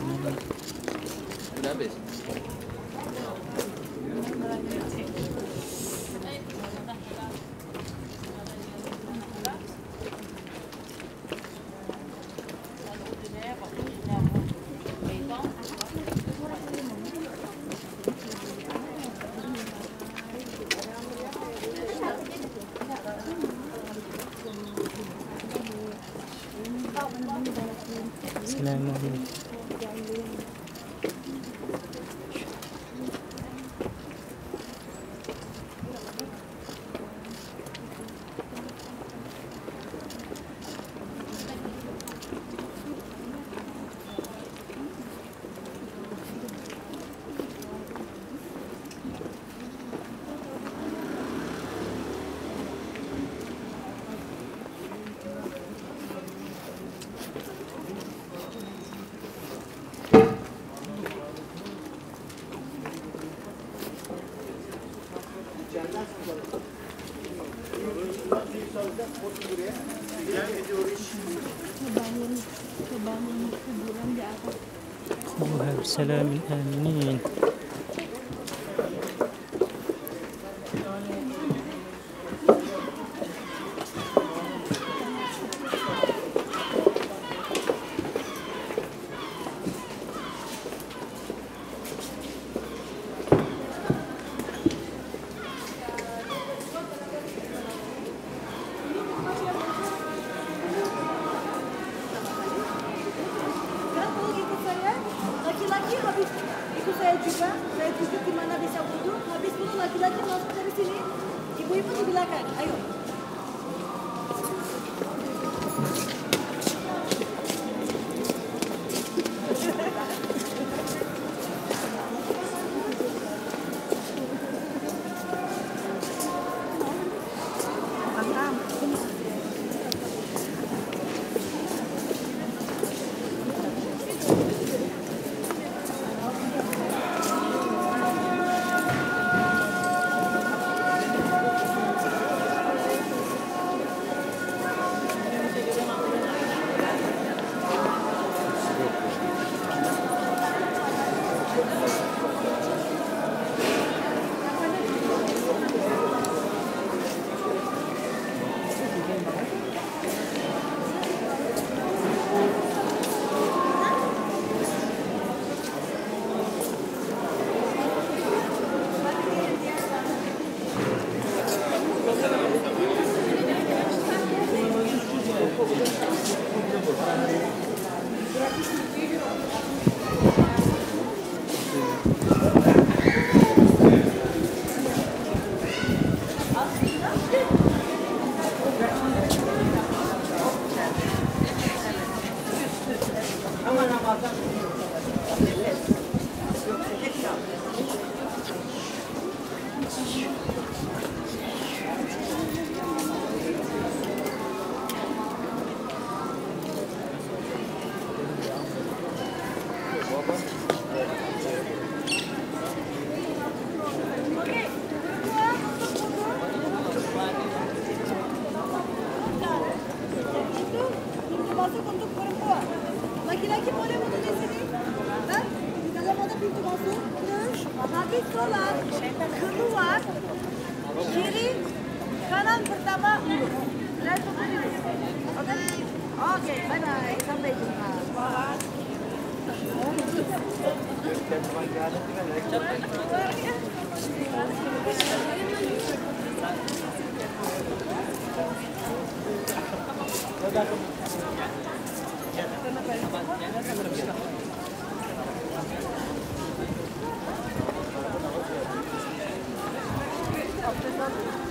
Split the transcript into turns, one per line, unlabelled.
Una vez. Assalamualaikum cho anh luôn خذوها بسلام kita saya tunjuk di mana desa wudhu habis dulu laki-laki masuk dari sini ibu-ibu di belakang ayo masuk untuk perempuan. Makinaki voleybolu deseni. Ben galamada bir tuması. Kılıç, nakit dolar, kılı var. Geri kalan fırtama. Let's go. Okay. Okay. Bye bye. Come back. Thank you. 앞니다